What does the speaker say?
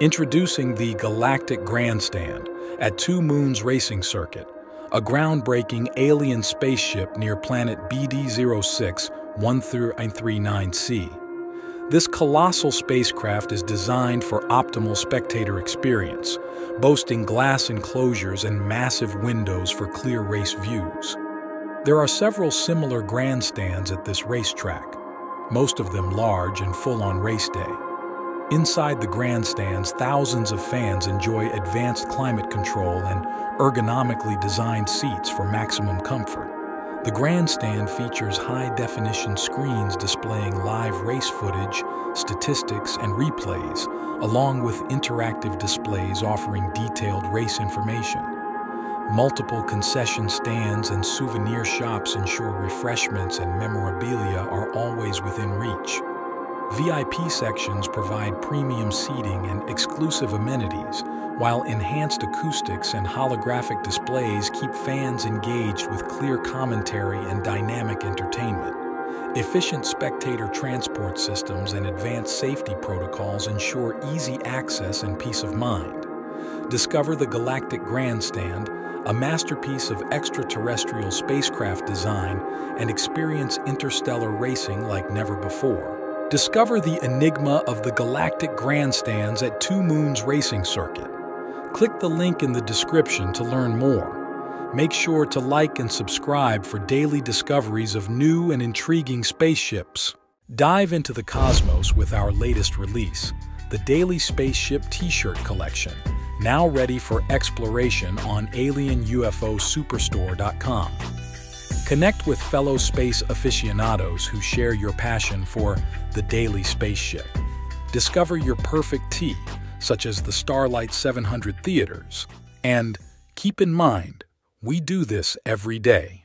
Introducing the Galactic Grandstand at Two Moons Racing Circuit, a groundbreaking alien spaceship near planet BD06 1339C. This colossal spacecraft is designed for optimal spectator experience, boasting glass enclosures and massive windows for clear race views. There are several similar grandstands at this racetrack, most of them large and full on race day. Inside the grandstands, thousands of fans enjoy advanced climate control and ergonomically designed seats for maximum comfort. The grandstand features high-definition screens displaying live race footage, statistics, and replays, along with interactive displays offering detailed race information. Multiple concession stands and souvenir shops ensure refreshments and memorabilia are always within reach. VIP sections provide premium seating and exclusive amenities, while enhanced acoustics and holographic displays keep fans engaged with clear commentary and dynamic entertainment. Efficient spectator transport systems and advanced safety protocols ensure easy access and peace of mind. Discover the Galactic Grandstand, a masterpiece of extraterrestrial spacecraft design, and experience interstellar racing like never before. Discover the enigma of the galactic grandstands at Two Moons Racing Circuit. Click the link in the description to learn more. Make sure to like and subscribe for daily discoveries of new and intriguing spaceships. Dive into the cosmos with our latest release, the Daily Spaceship T-shirt collection, now ready for exploration on alienUFOSuperstore.com. Connect with fellow space aficionados who share your passion for the daily spaceship. Discover your perfect tee, such as the Starlight 700 Theaters. And keep in mind, we do this every day.